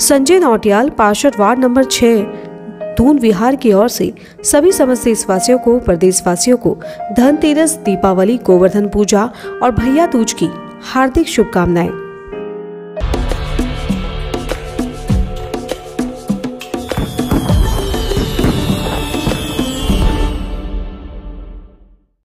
संजय नौटियाल पार्षद ward number छह दून विहार की ओर से सभी समस्त देशवासियों को, प्रदेशवासियों को धनतेरस, दीपावली, गोवर्धन पूजा और भैया दूज की हार्दिक शुभकामनाएँ।